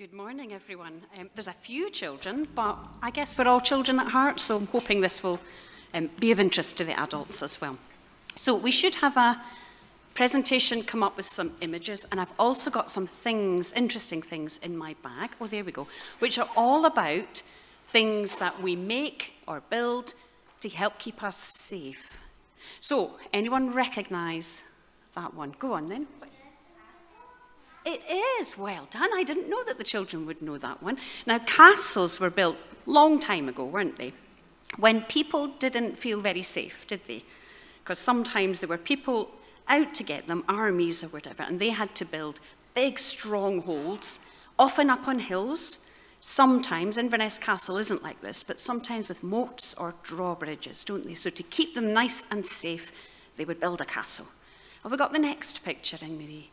Good morning, everyone. Um, there's a few children, but I guess we're all children at heart, so I'm hoping this will um, be of interest to the adults as well. So we should have a presentation come up with some images, and I've also got some things, interesting things in my bag. Oh, there we go, which are all about things that we make or build to help keep us safe. So, anyone recognize that one? Go on then. It is. Well done. I didn't know that the children would know that one. Now, castles were built long time ago, weren't they? When people didn't feel very safe, did they? Because sometimes there were people out to get them, armies or whatever, and they had to build big strongholds, often up on hills. Sometimes, Inverness Castle isn't like this, but sometimes with moats or drawbridges, don't they? So to keep them nice and safe, they would build a castle. Have we got the next picture, in Marie?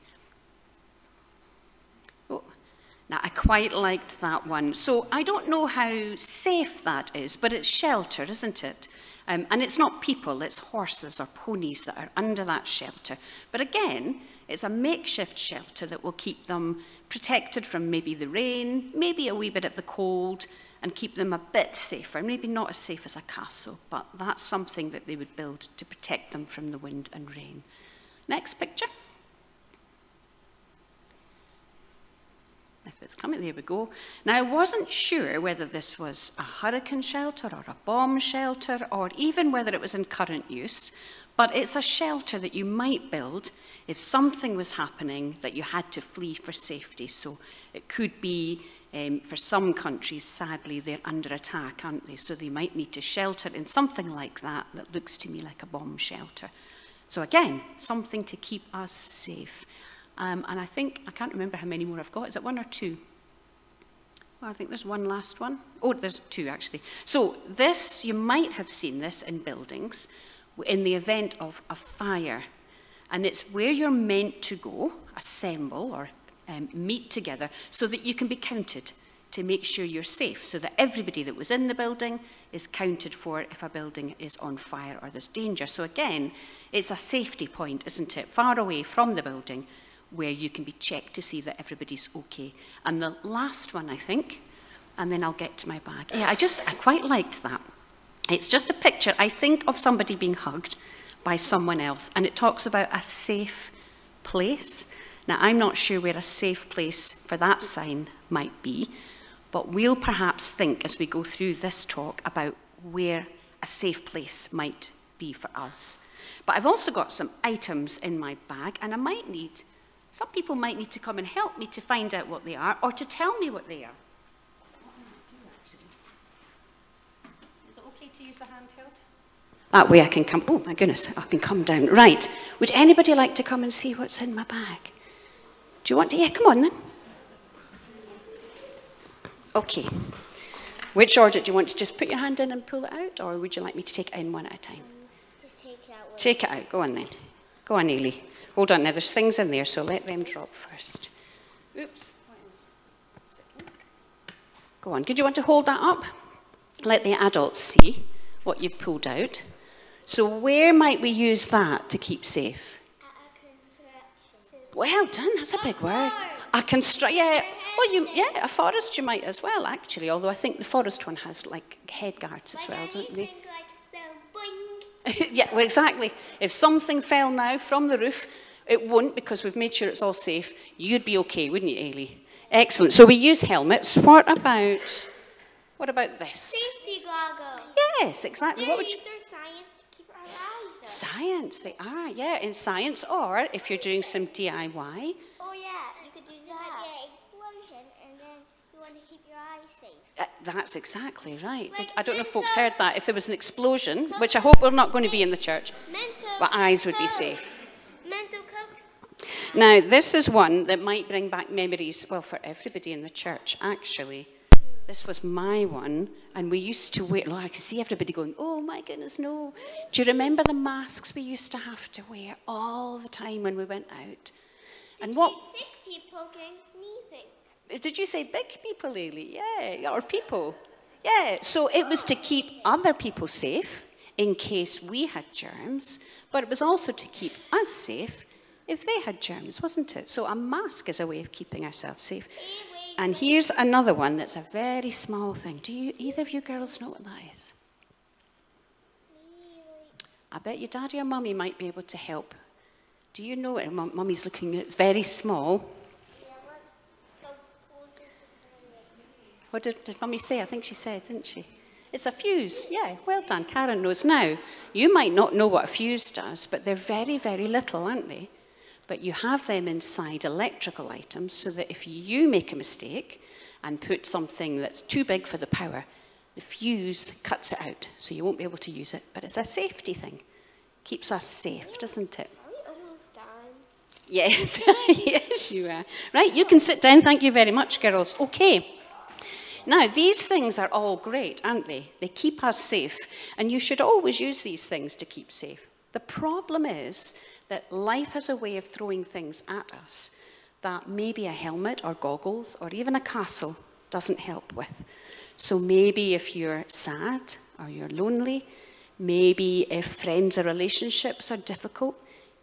Now, I quite liked that one. So I don't know how safe that is, but it's shelter, isn't it? Um, and it's not people, it's horses or ponies that are under that shelter. But again, it's a makeshift shelter that will keep them protected from maybe the rain, maybe a wee bit of the cold, and keep them a bit safer. Maybe not as safe as a castle, but that's something that they would build to protect them from the wind and rain. Next picture. If it's coming, there we go. Now, I wasn't sure whether this was a hurricane shelter or a bomb shelter or even whether it was in current use, but it's a shelter that you might build if something was happening that you had to flee for safety. So it could be, um, for some countries, sadly, they're under attack, aren't they? So they might need to shelter in something like that that looks to me like a bomb shelter. So again, something to keep us safe. Um, and I think, I can't remember how many more I've got. Is it one or two? Well, I think there's one last one. Oh, there's two actually. So this, you might have seen this in buildings in the event of a fire. And it's where you're meant to go, assemble or um, meet together so that you can be counted to make sure you're safe, so that everybody that was in the building is counted for if a building is on fire or there's danger. So again, it's a safety point, isn't it? Far away from the building where you can be checked to see that everybody's okay. And the last one, I think, and then I'll get to my bag. Yeah, I just, I quite liked that. It's just a picture, I think, of somebody being hugged by someone else, and it talks about a safe place. Now, I'm not sure where a safe place for that sign might be, but we'll perhaps think as we go through this talk about where a safe place might be for us. But I've also got some items in my bag, and I might need some people might need to come and help me to find out what they are or to tell me what they are. Is it okay to use the handheld? That way I can come, oh my goodness, I can come down. Right, would anybody like to come and see what's in my bag? Do you want to? Yeah, come on then. Okay. Which order? Do you want to just put your hand in and pull it out, or would you like me to take it in one at a time? Just take it out. Take it out. Go on then. Go on, Ailey. Hold on, now there's things in there, so let them drop first. Oops. Go on, did you want to hold that up? Let the adults see what you've pulled out. So where might we use that to keep safe? Well done, that's a big word. A construct, yeah. Well, you, yeah, a forest you might as well, actually. Although I think the forest one has like head guards as well, don't they? yeah, well, exactly. If something fell now from the roof, it won't because we've made sure it's all safe. You'd be okay, wouldn't you, Ailey? Excellent. So we use helmets. What about, what about this? Safety goggles. Yes, exactly. They're what would you... science to keep our eyes up. Science, they are, yeah, in science, or if you're doing some DIY. Oh yeah, you could do that. Explosion, and then you want to keep your eyes safe. Uh, that's exactly right. Like I don't know if folks heard that. If there was an explosion, which I hope we're not going to be in the church, Mental. but eyes would be safe. Mental. Now, this is one that might bring back memories, well, for everybody in the church, actually. This was my one, and we used to wait. look, I can see everybody going, oh my goodness, no. Do you remember the masks we used to have to wear all the time when we went out? And what, sick people getting sneezing. did you say big people, Ailey? Yeah, or people. Yeah, so it was to keep other people safe in case we had germs, but it was also to keep us safe if they had germs, wasn't it? So a mask is a way of keeping ourselves safe. And here's another one that's a very small thing. Do you, either of you girls know what that is? I bet your daddy or mummy might be able to help. Do you know what mummy's looking at? It's very small. What did, did mummy say? I think she said, didn't she? It's a fuse. Yeah, well done. Karen knows now. You might not know what a fuse does, but they're very, very little, aren't they? But you have them inside electrical items so that if you make a mistake and put something that's too big for the power, the fuse cuts it out, so you won't be able to use it. But it's a safety thing. Keeps us safe, doesn't it? Are we almost done? Yes, yes, you are. Right, you can sit down. Thank you very much, girls. Okay. Now, these things are all great, aren't they? They keep us safe, and you should always use these things to keep safe. The problem is that life has a way of throwing things at us that maybe a helmet or goggles or even a castle doesn't help with. So maybe if you're sad or you're lonely, maybe if friends or relationships are difficult,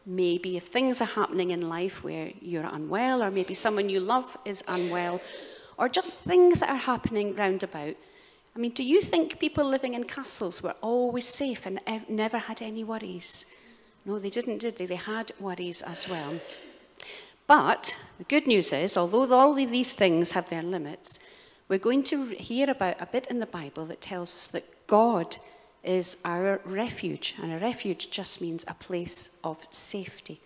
maybe if things are happening in life where you're unwell or maybe someone you love is unwell, or just things that are happening round about. I mean, do you think people living in castles were always safe and never had any worries? No, they didn't, did they? They had worries as well. But the good news is, although all of these things have their limits, we're going to hear about a bit in the Bible that tells us that God is our refuge. And a refuge just means a place of safety.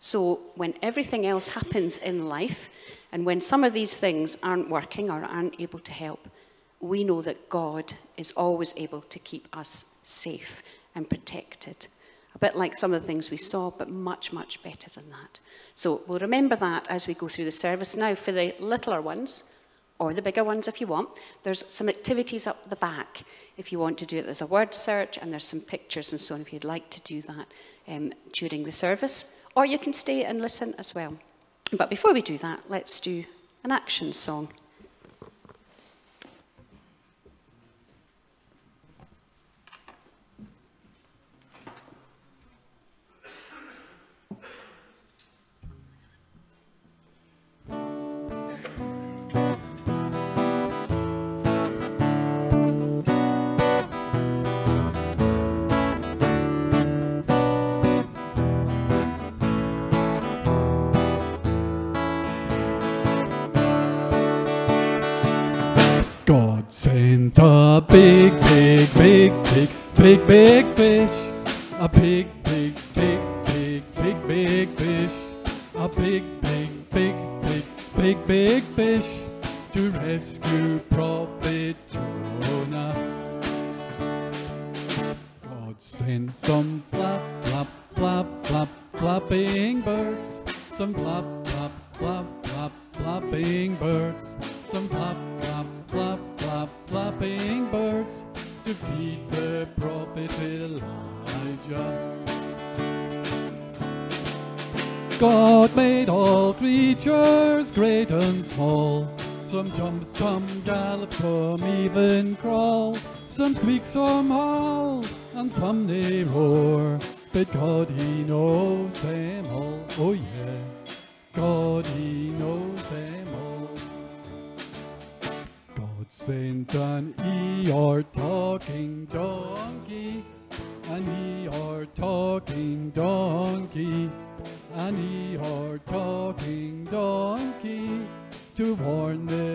So when everything else happens in life, and when some of these things aren't working or aren't able to help, we know that God is always able to keep us safe and protected. a bit like some of the things we saw, but much, much better than that. So we'll remember that as we go through the service. Now, for the littler ones, or the bigger ones if you want, there's some activities up the back if you want to do it. There's a word search and there's some pictures and so on if you'd like to do that um, during the service. Or you can stay and listen as well. But before we do that, let's do an action song. Sent a big, big, big, big, big, big fish. A big,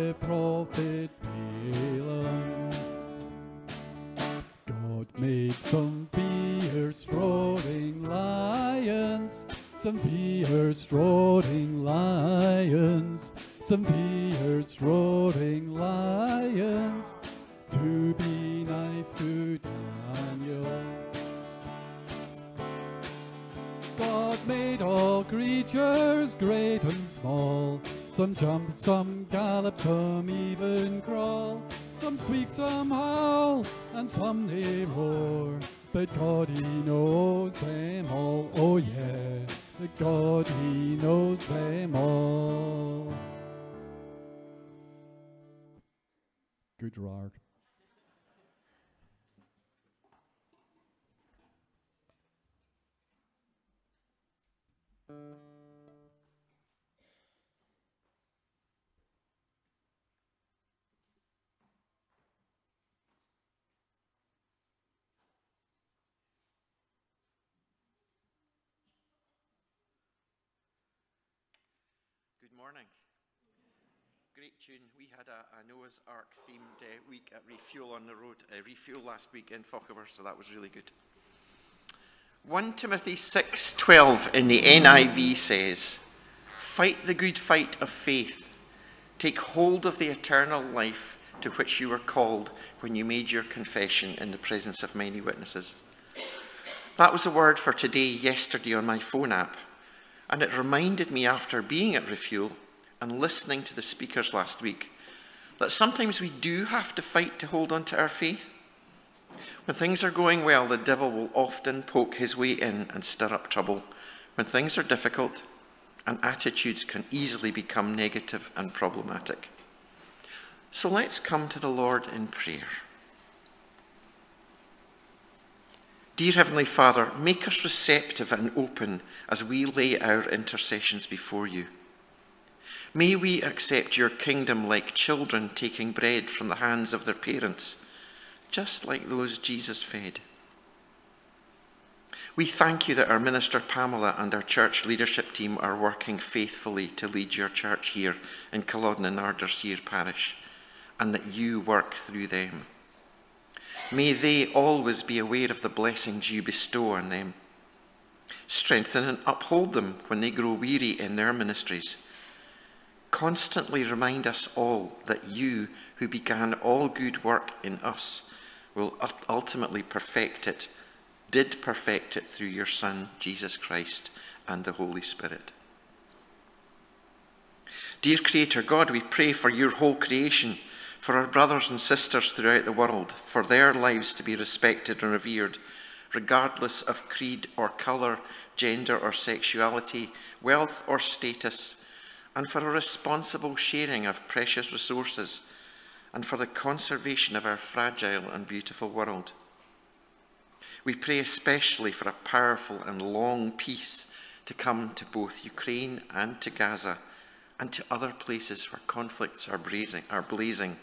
the prophet Balaam. God made some fierce roaring lions, some fierce roaring lions, some fierce roaring lions to be nice to Daniel. God made all creatures great and small. Some jump, some gallop, some even crawl. Some squeak, some howl, and some they roar. But God, He knows them all. Oh yeah, God, He knows them all. Good Gerard. Tune. We had a, a Noah's Ark themed uh, week at Refuel on the Road, uh, Refuel last week in Fochabers, so that was really good. 1 Timothy 6:12 in the NIV says, "Fight the good fight of faith. Take hold of the eternal life to which you were called when you made your confession in the presence of many witnesses." That was a word for today yesterday on my phone app, and it reminded me after being at Refuel and listening to the speakers last week that sometimes we do have to fight to hold on to our faith. When things are going well, the devil will often poke his way in and stir up trouble. When things are difficult, and attitudes can easily become negative and problematic. So let's come to the Lord in prayer. Dear Heavenly Father, make us receptive and open as we lay our intercessions before you. May we accept your kingdom like children taking bread from the hands of their parents, just like those Jesus fed. We thank you that our minister Pamela and our church leadership team are working faithfully to lead your church here in Culloden and Ardersier parish, and that you work through them. May they always be aware of the blessings you bestow on them. Strengthen and uphold them when they grow weary in their ministries constantly remind us all that you, who began all good work in us, will ultimately perfect it, did perfect it through your Son, Jesus Christ, and the Holy Spirit. Dear Creator God, we pray for your whole creation, for our brothers and sisters throughout the world, for their lives to be respected and revered, regardless of creed or colour, gender or sexuality, wealth or status and for a responsible sharing of precious resources and for the conservation of our fragile and beautiful world. We pray especially for a powerful and long peace to come to both Ukraine and to Gaza and to other places where conflicts are blazing. Are blazing.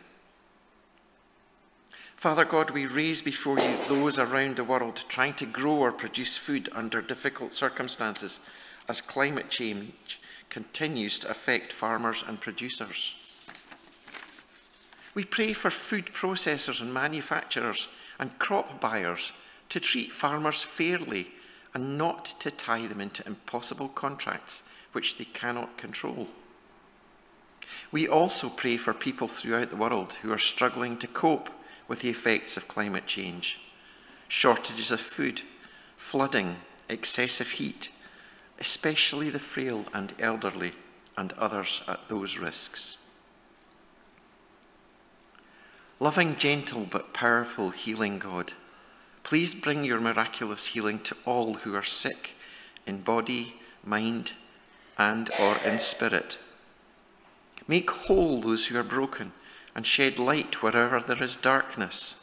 Father God, we raise before you those around the world trying to grow or produce food under difficult circumstances as climate change continues to affect farmers and producers. We pray for food processors and manufacturers and crop buyers to treat farmers fairly and not to tie them into impossible contracts which they cannot control. We also pray for people throughout the world who are struggling to cope with the effects of climate change. Shortages of food, flooding, excessive heat, especially the frail and elderly and others at those risks. Loving, gentle, but powerful healing God, please bring your miraculous healing to all who are sick in body, mind, and or in spirit. Make whole those who are broken and shed light wherever there is darkness.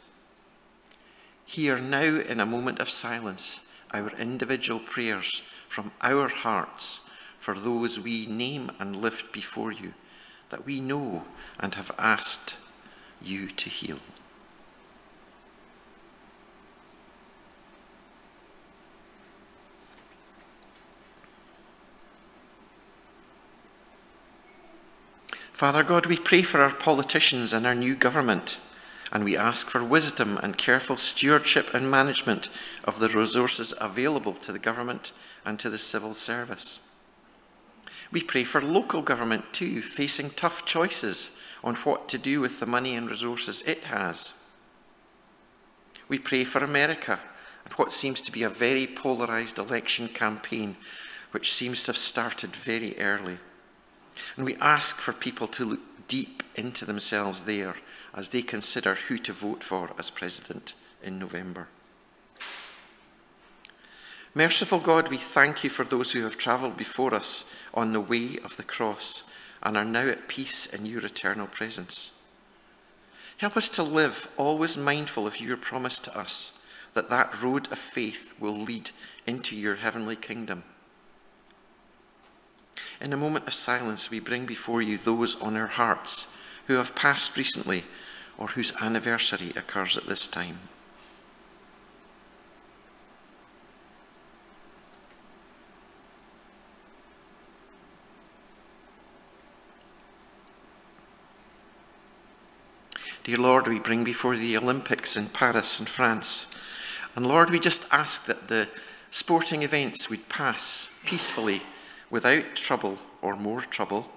Hear now in a moment of silence our individual prayers from our hearts for those we name and lift before you, that we know and have asked you to heal. Father God, we pray for our politicians and our new government, and we ask for wisdom and careful stewardship and management of the resources available to the government and to the civil service. We pray for local government too, facing tough choices on what to do with the money and resources it has. We pray for America and what seems to be a very polarised election campaign, which seems to have started very early. And we ask for people to look deep into themselves there as they consider who to vote for as president in November. Merciful God, we thank you for those who have travelled before us on the way of the cross and are now at peace in your eternal presence. Help us to live always mindful of your promise to us that that road of faith will lead into your heavenly kingdom. In a moment of silence, we bring before you those on our hearts who have passed recently or whose anniversary occurs at this time. Dear Lord, we bring before the Olympics in Paris and France. And Lord, we just ask that the sporting events would pass peacefully without trouble or more trouble,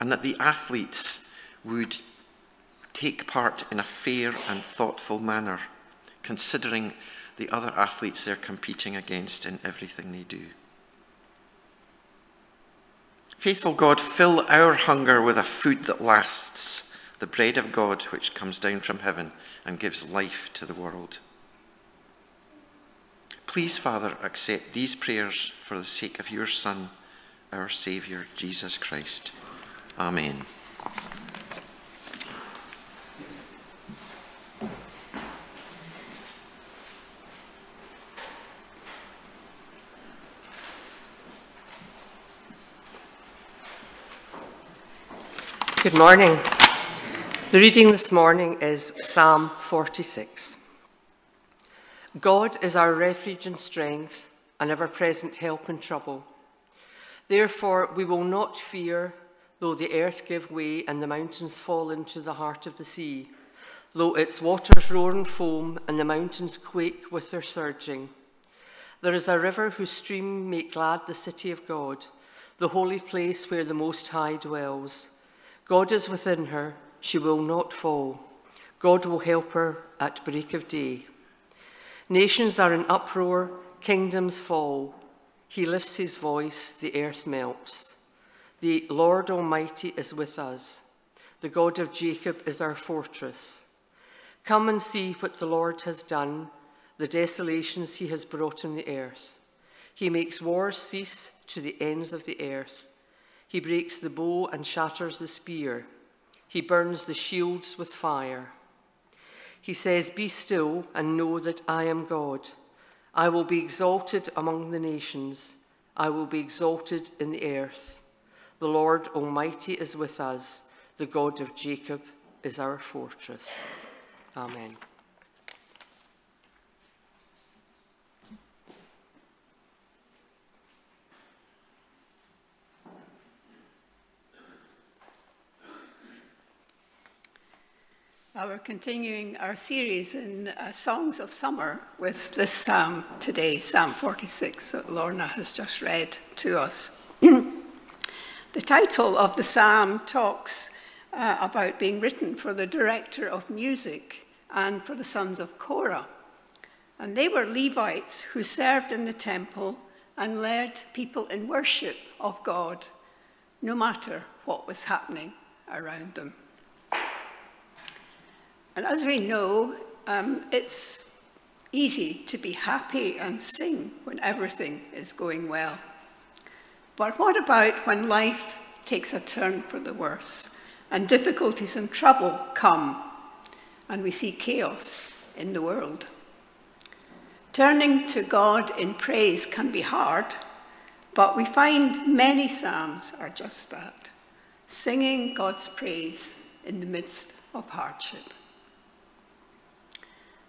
and that the athletes would take part in a fair and thoughtful manner, considering the other athletes they're competing against in everything they do. Faithful God, fill our hunger with a food that lasts, the bread of God which comes down from heaven and gives life to the world. Please, Father, accept these prayers for the sake of your Son, our Saviour, Jesus Christ. Amen. Good morning. The reading this morning is Psalm 46. God is our refuge and strength, an ever present help in trouble. Therefore, we will not fear, though the earth give way and the mountains fall into the heart of the sea, though its waters roar and foam and the mountains quake with their surging. There is a river whose stream make glad the city of God, the holy place where the Most High dwells. God is within her, she will not fall. God will help her at break of day. Nations are in uproar, kingdoms fall. He lifts his voice, the earth melts. The Lord Almighty is with us. The God of Jacob is our fortress. Come and see what the Lord has done, the desolations he has brought on the earth. He makes wars cease to the ends of the earth. He breaks the bow and shatters the spear. He burns the shields with fire. He says, Be still and know that I am God. I will be exalted among the nations. I will be exalted in the earth. The Lord Almighty is with us. The God of Jacob is our fortress. Amen. We're continuing our series in uh, Songs of Summer with this psalm today, Psalm 46, that Lorna has just read to us. the title of the psalm talks uh, about being written for the director of music and for the sons of Korah. And they were Levites who served in the temple and led people in worship of God, no matter what was happening around them. And as we know, um, it's easy to be happy and sing when everything is going well. But what about when life takes a turn for the worse and difficulties and trouble come and we see chaos in the world? Turning to God in praise can be hard, but we find many psalms are just that, singing God's praise in the midst of hardship.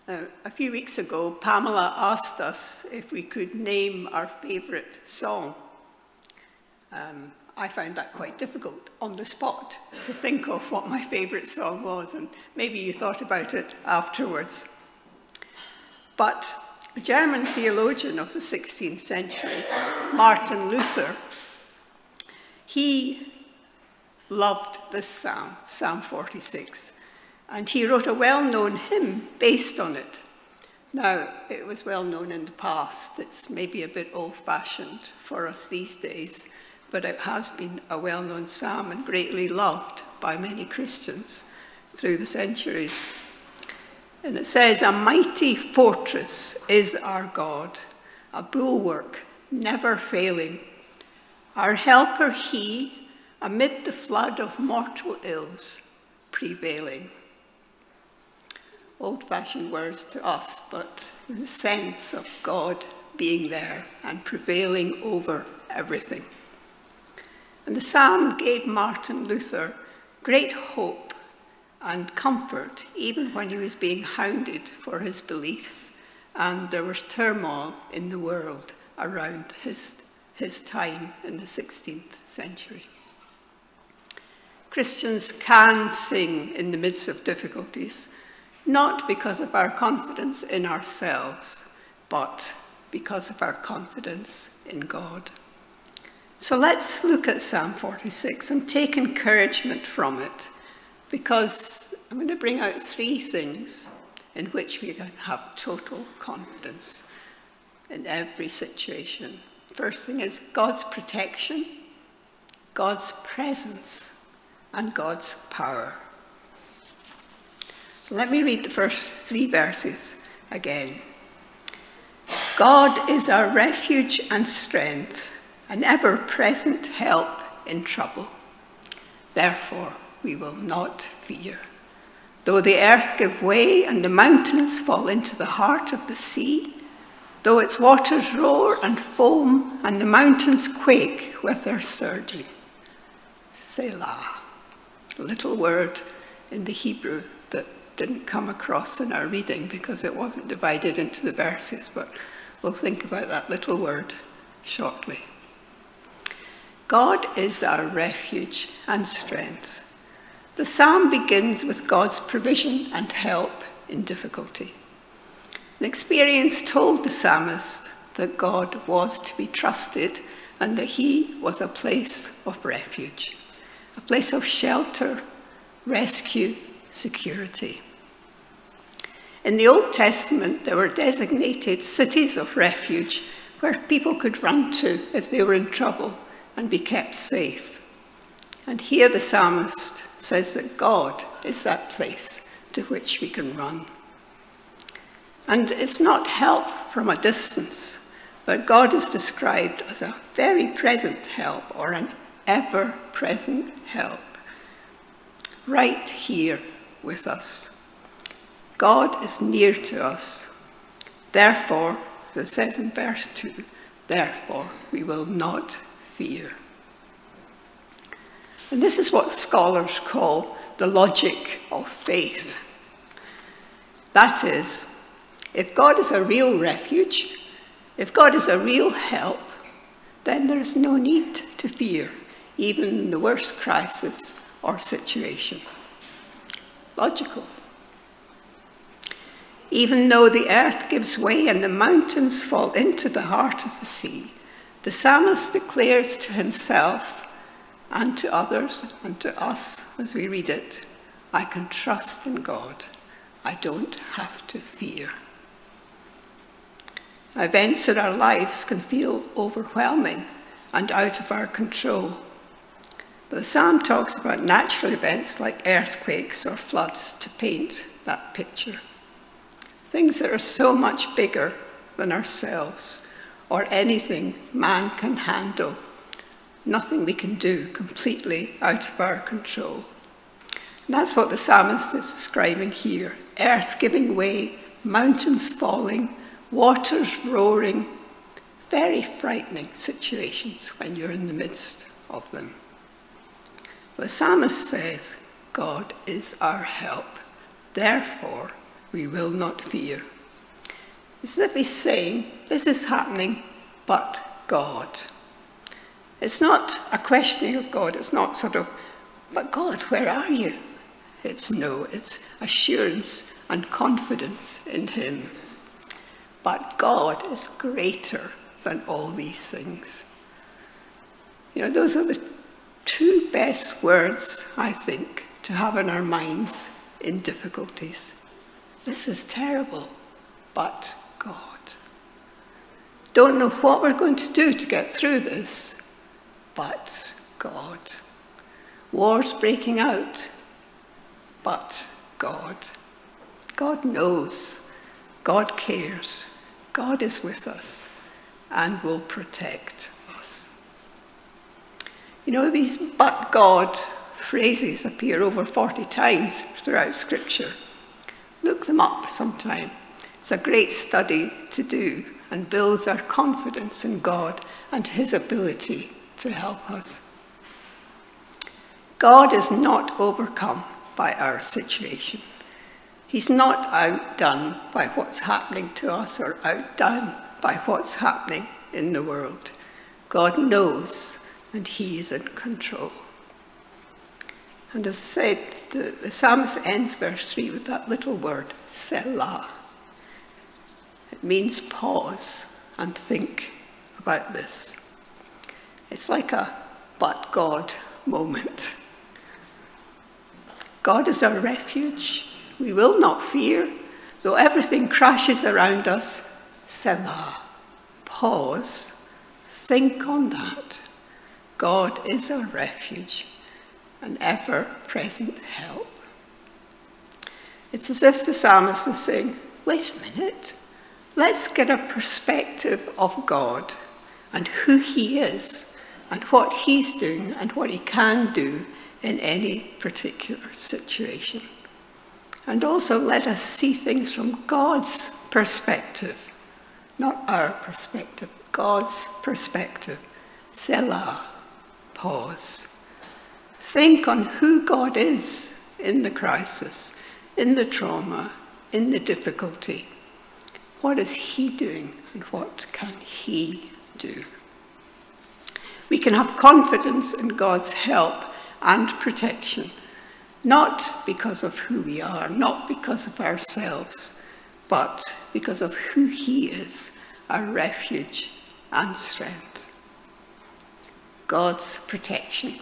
Uh, a few weeks ago, Pamela asked us if we could name our favourite song. Um, I found that quite difficult on the spot to think of what my favourite song was, and maybe you thought about it afterwards. But a German theologian of the 16th century, Martin Luther, he loved this psalm, Psalm 46 and he wrote a well-known hymn based on it. Now, it was well known in the past. It's maybe a bit old-fashioned for us these days, but it has been a well-known psalm and greatly loved by many Christians through the centuries. And it says, A mighty fortress is our God, a bulwark never failing. Our helper he, amid the flood of mortal ills prevailing old-fashioned words to us, but the sense of God being there and prevailing over everything. And the psalm gave Martin Luther great hope and comfort, even when he was being hounded for his beliefs and there was turmoil in the world around his, his time in the 16th century. Christians can sing in the midst of difficulties, not because of our confidence in ourselves, but because of our confidence in God. So let's look at Psalm 46 and take encouragement from it, because I'm going to bring out three things in which we can have total confidence in every situation. First thing is God's protection, God's presence, and God's power. Let me read the first three verses again. God is our refuge and strength, an ever present help in trouble. Therefore, we will not fear. Though the earth give way and the mountains fall into the heart of the sea, though its waters roar and foam and the mountains quake with their surging. Selah, a little word in the Hebrew that didn't come across in our reading because it wasn't divided into the verses, but we'll think about that little word shortly. God is our refuge and strength. The psalm begins with God's provision and help in difficulty. An experience told the psalmist that God was to be trusted and that he was a place of refuge, a place of shelter, rescue, security. In the Old Testament, there were designated cities of refuge where people could run to if they were in trouble and be kept safe. And here the psalmist says that God is that place to which we can run. And it's not help from a distance, but God is described as a very present help or an ever present help, right here with us. God is near to us. Therefore, as it says in verse 2, therefore we will not fear. And this is what scholars call the logic of faith. That is, if God is a real refuge, if God is a real help, then there is no need to fear, even in the worst crisis or situation. Logical. Even though the earth gives way and the mountains fall into the heart of the sea, the psalmist declares to himself and to others and to us as we read it, I can trust in God. I don't have to fear. Events in our lives can feel overwhelming and out of our control. But the psalm talks about natural events like earthquakes or floods to paint that picture. Things that are so much bigger than ourselves or anything man can handle. Nothing we can do completely out of our control. And that's what the psalmist is describing here earth giving way, mountains falling, waters roaring. Very frightening situations when you're in the midst of them. The psalmist says, God is our help. Therefore, we will not fear. It's as if he's saying, This is happening, but God. It's not a questioning of God. It's not sort of, But God, where are you? It's no, it's assurance and confidence in Him. But God is greater than all these things. You know, those are the two best words, I think, to have in our minds in difficulties. This is terrible, but God. Don't know what we're going to do to get through this, but God. Wars breaking out, but God. God knows. God cares. God is with us and will protect us. You know, these but God phrases appear over 40 times throughout Scripture. Look them up sometime. It's a great study to do and builds our confidence in God and His ability to help us. God is not overcome by our situation. He's not outdone by what's happening to us or outdone by what's happening in the world. God knows and He is in control. And as I said, the, the psalmist ends verse 3 with that little word, Selah. It means pause and think about this. It's like a but God moment. God is our refuge. We will not fear, though everything crashes around us. Selah. Pause. Think on that. God is our refuge, an ever present help. It's as if the psalmist is saying, wait a minute, let's get a perspective of God and who He is and what He's doing and what He can do in any particular situation. And also let us see things from God's perspective, not our perspective, God's perspective. Selah, pause. Think on who God is in the crisis, in the trauma, in the difficulty. What is He doing and what can He do? We can have confidence in God's help and protection, not because of who we are, not because of ourselves, but because of who He is, our refuge and strength. God's protection.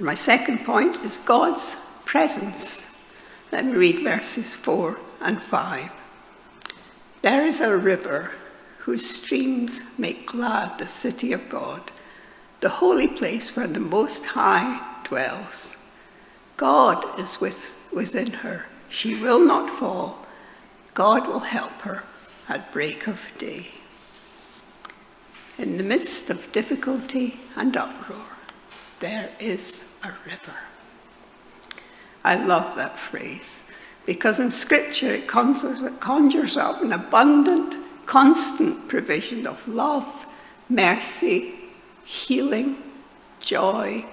My second point is God's presence. Let me read verses 4 and 5. There is a river whose streams make glad the city of God, the holy place where the Most High dwells. God is with, within her. She will not fall. God will help her at break of day. In the midst of difficulty and uproar, there is a river. I love that phrase because in Scripture it conjures, up an abundant, constant provision of love, mercy, healing, joy,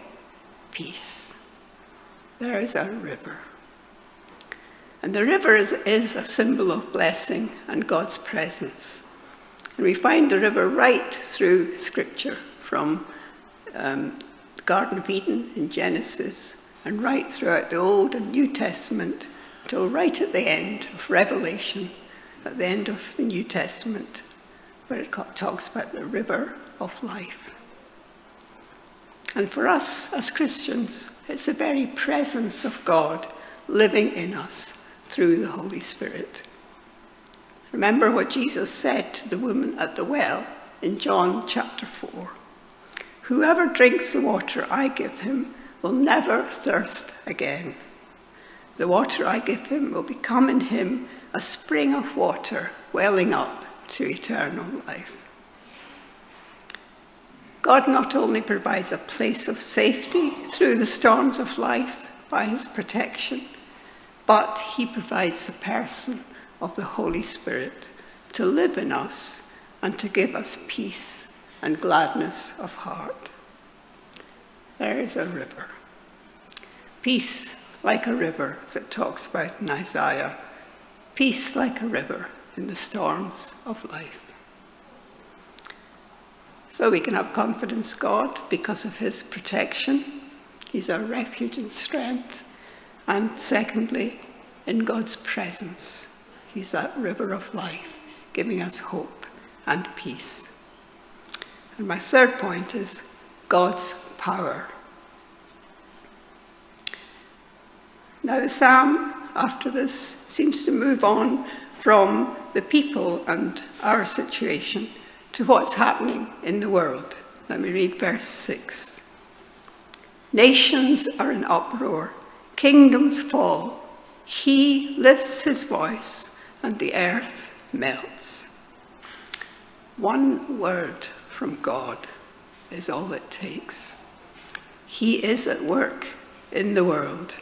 peace. There is a river. And the river is, is a symbol of blessing and God's presence. And we find the river right through Scripture, from um, Garden of Eden in Genesis, and right throughout the Old and New Testament, till right at the end of Revelation, at the end of the New Testament, where it talks about the river of life. And for us as Christians, it's the very presence of God living in us through the Holy Spirit. Remember what Jesus said to the woman at the well in John chapter 4. Whoever drinks the water I give him will never thirst again. The water I give him will become in him a spring of water welling up to eternal life. God not only provides a place of safety through the storms of life by his protection, but he provides the person of the Holy Spirit to live in us and to give us peace and gladness of heart. There is a river. Peace like a river, as it talks about in Isaiah. Peace like a river in the storms of life. So we can have confidence God because of his protection. He's our refuge and strength. And secondly, in God's presence. He's that river of life, giving us hope and peace. And my third point is God's power. Now, the psalm after this seems to move on from the people and our situation to what's happening in the world. Let me read verse 6. Nations are in uproar, kingdoms fall. He lifts his voice, and the earth melts. One word from God is all it takes. He is at work in the world,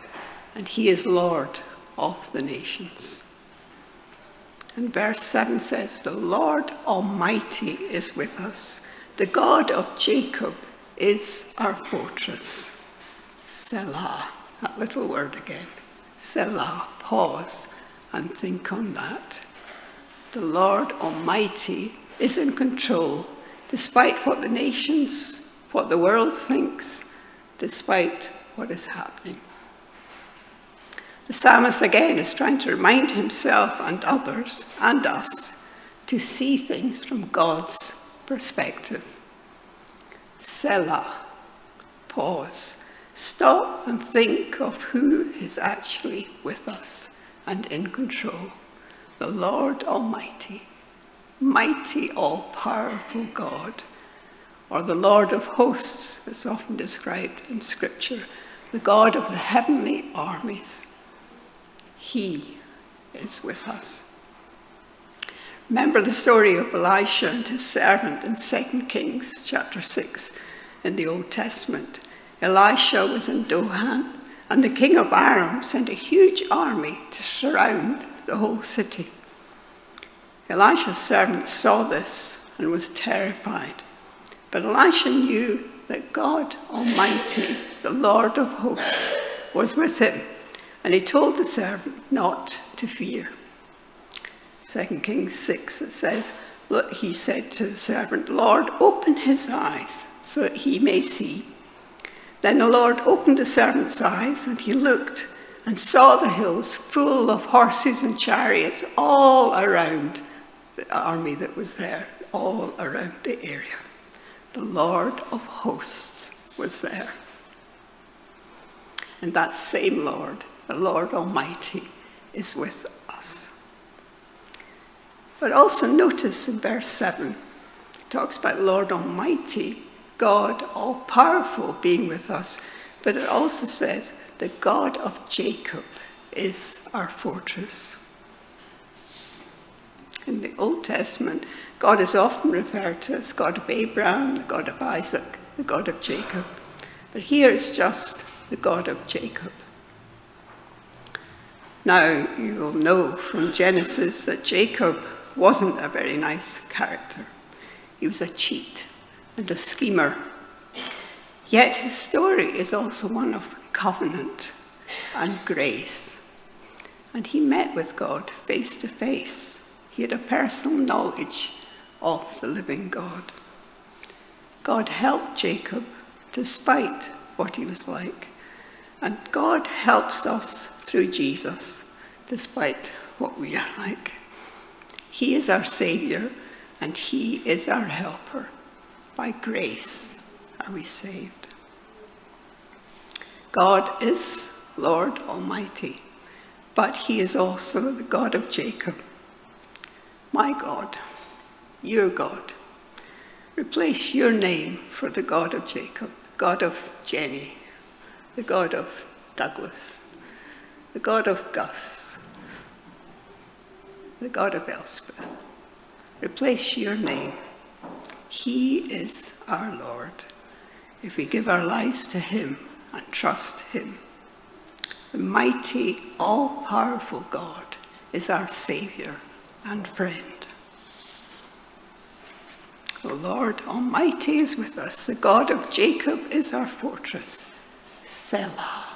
and he is Lord of the nations. And verse 7 says, The Lord Almighty is with us. The God of Jacob is our fortress. Selah, that little word again. Selah, pause and think on that. The Lord Almighty is in control, despite what the nations, what the world thinks, despite what is happening. The psalmist again is trying to remind himself and others and us to see things from God's perspective. Selah, pause, stop and think of who is actually with us and in control. The Lord Almighty, mighty, all powerful God, or the Lord of hosts, as often described in Scripture, the God of the heavenly armies. He is with us. Remember the story of Elisha and his servant in 2 Kings chapter 6 in the Old Testament. Elisha was in Dothan, and the king of Aram sent a huge army to surround the whole city. Elisha's servant saw this and was terrified. But Elisha knew that God Almighty, the Lord of hosts, was with him and he told the servant not to fear. 2 Kings 6, it says, he said to the servant, Lord, open his eyes so that he may see. Then the Lord opened the servant's eyes, and he looked and saw the hills full of horses and chariots all around the army that was there, all around the area. The Lord of hosts was there. And that same Lord the Lord Almighty is with us. But also notice in verse 7, it talks about Lord Almighty, God all powerful being with us. But it also says, the God of Jacob is our fortress. In the Old Testament, God is often referred to as God of Abraham, the God of Isaac, the God of Jacob. But here it's just the God of Jacob. Now, you will know from Genesis that Jacob wasn't a very nice character. He was a cheat and a schemer. Yet his story is also one of covenant and grace. And he met with God face to face. He had a personal knowledge of the living God. God helped Jacob despite what he was like. And God helps us through Jesus, despite what we are like. He is our Saviour and He is our helper. By grace are we saved. God is Lord Almighty, but He is also the God of Jacob. My God, your God. Replace your name for the God of Jacob, God of Jenny, the God of Douglas, the God of Gus, the God of Elspeth. Replace your name. He is our Lord. If we give our lives to Him and trust Him, the mighty, all powerful God is our Saviour and friend. The Lord Almighty is with us. The God of Jacob is our fortress. Selah.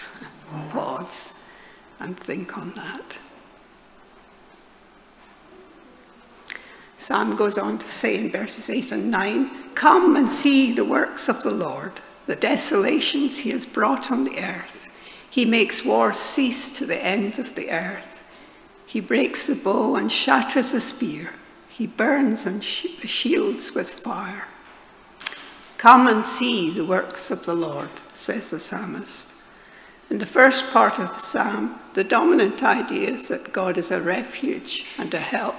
Pause and think on that. Psalm goes on to say in verses 8 and 9 Come and see the works of the Lord, the desolations he has brought on the earth. He makes war cease to the ends of the earth. He breaks the bow and shatters the spear. He burns and sh the shields with fire. Come and see the works of the Lord, says the psalmist. In the first part of the psalm, the dominant idea is that God is a refuge and a help.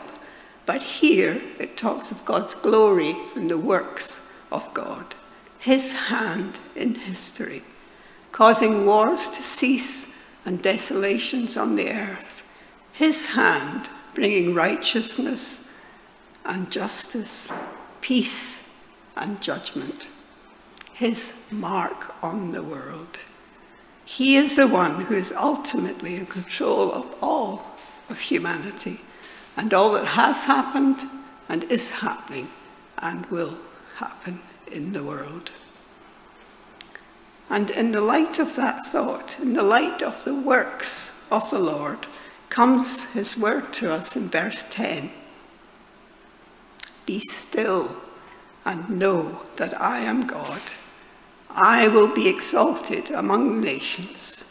But here it talks of God's glory and the works of God, his hand in history, causing wars to cease and desolations on the earth, his hand bringing righteousness and justice, peace and judgment, his mark on the world. He is the one who is ultimately in control of all of humanity and all that has happened and is happening and will happen in the world. And in the light of that thought, in the light of the works of the Lord, comes his word to us in verse 10. Be still and know that I am God. I will be exalted among nations.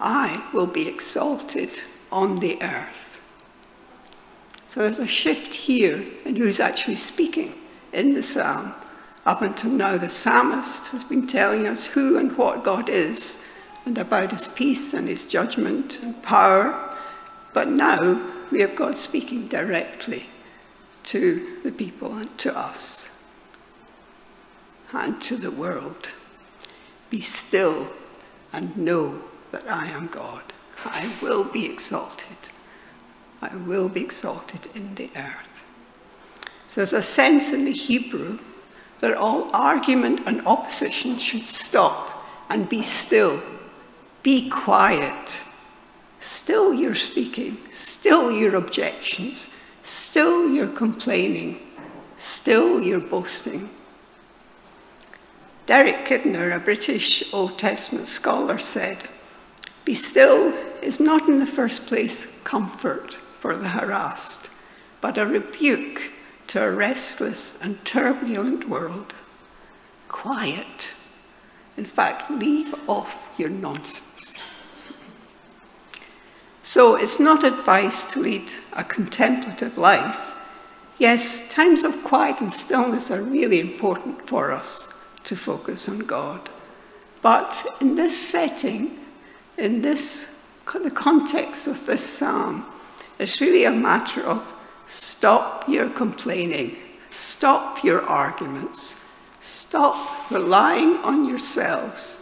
I will be exalted on the earth. So there's a shift here in who's actually speaking in the psalm. Up until now, the psalmist has been telling us who and what God is and about his peace and his judgment and power. But now we have God speaking directly to the people and to us and to the world. Be still and know that I am God. I will be exalted. I will be exalted in the earth. So there's a sense in the Hebrew that all argument and opposition should stop and be still. Be quiet. Still your speaking. Still your objections. Still your complaining. Still your boasting. Derek Kidner, a British Old Testament scholar, said, Be still is not in the first place comfort for the harassed, but a rebuke to a restless and turbulent world. Quiet. In fact, leave off your nonsense. So it's not advice to lead a contemplative life. Yes, times of quiet and stillness are really important for us to focus on God. But in this setting, in this the context of this psalm, it's really a matter of stop your complaining, stop your arguments, stop relying on yourselves,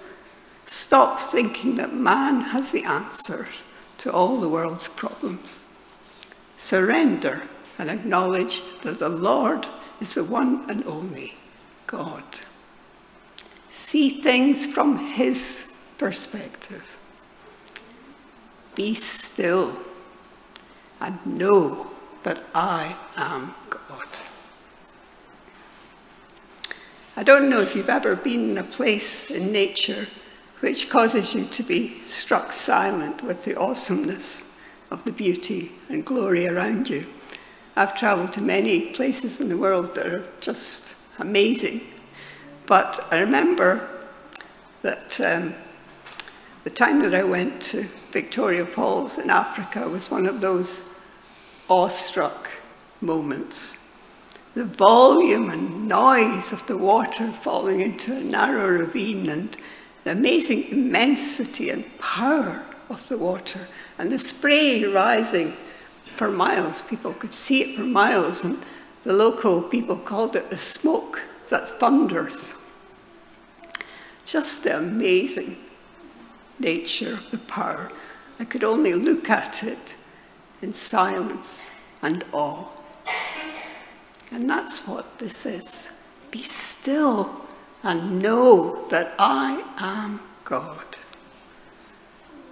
stop thinking that man has the answer to all the world's problems. Surrender and acknowledge that the Lord is the one and only God see things from his perspective. Be still and know that I am God. I don't know if you've ever been in a place in nature which causes you to be struck silent with the awesomeness of the beauty and glory around you. I've traveled to many places in the world that are just amazing but I remember that um, the time that I went to Victoria Falls in Africa was one of those awestruck moments. The volume and noise of the water falling into a narrow ravine and the amazing immensity and power of the water and the spray rising for miles. People could see it for miles and the local people called it the smoke that thunders. Just the amazing nature of the power. I could only look at it in silence and awe. And that's what this is. Be still and know that I am God.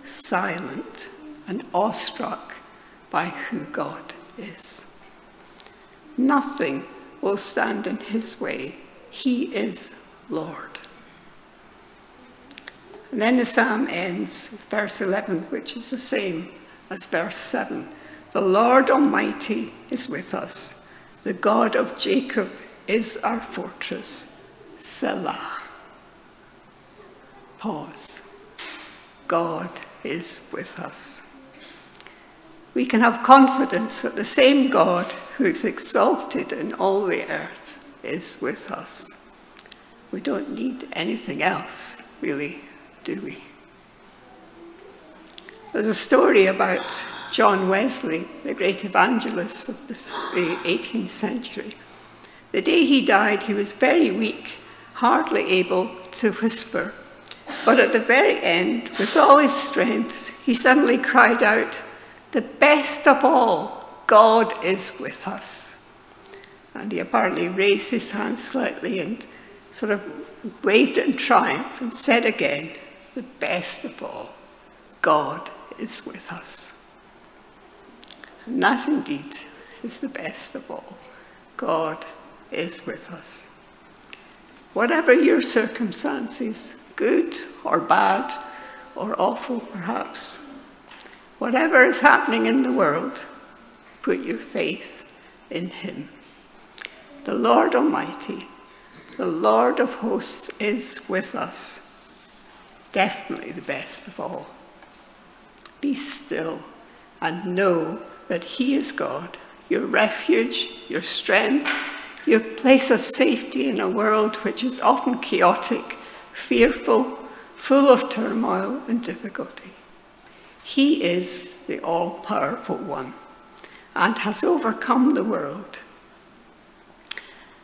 Silent and awestruck by who God is. Nothing will stand in his way he is Lord. And then the psalm ends with verse 11, which is the same as verse 7. The Lord Almighty is with us. The God of Jacob is our fortress. Selah. Pause. God is with us. We can have confidence that the same God who is exalted in all the earth is with us. We don't need anything else, really, do we? There's a story about John Wesley, the great evangelist of the 18th century. The day he died, he was very weak, hardly able to whisper. But at the very end, with all his strength, he suddenly cried out, The best of all, God is with us. And he apparently raised his hand slightly and sort of waved in triumph and said again, the best of all, God is with us. And that indeed is the best of all. God is with us. Whatever your circumstances, good or bad or awful perhaps, whatever is happening in the world, put your faith in him the Lord Almighty, the Lord of hosts is with us. Definitely the best of all. Be still and know that He is God, your refuge, your strength, your place of safety in a world which is often chaotic, fearful, full of turmoil and difficulty. He is the all powerful one and has overcome the world.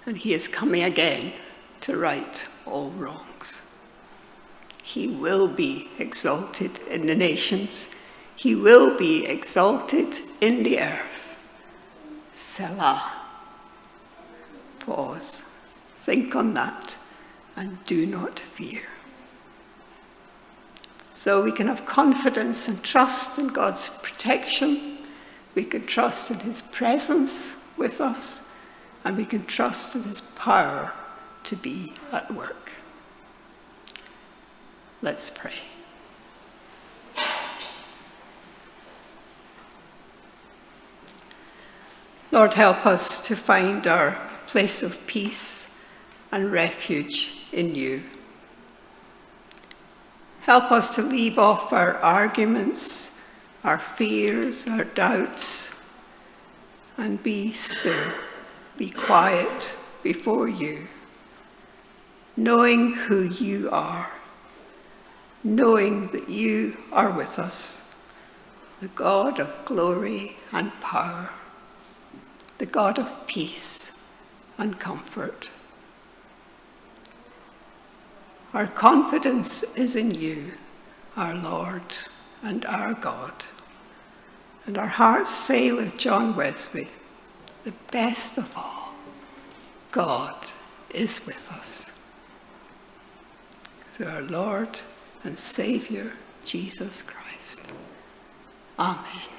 And he is coming again to right all wrongs. He will be exalted in the nations. He will be exalted in the earth. Selah. Pause. Think on that and do not fear. So we can have confidence and trust in God's protection. We can trust in his presence with us. And we can trust in his power to be at work. Let's pray. Lord, help us to find our place of peace and refuge in you. Help us to leave off our arguments, our fears, our doubts, and be still, be quiet before you, knowing who you are, knowing that you are with us, the God of glory and power, the God of peace and comfort. Our confidence is in you, our Lord and our God. And our hearts say with John Wesley, the best of all, God is with us. Through our Lord and Saviour, Jesus Christ. Amen.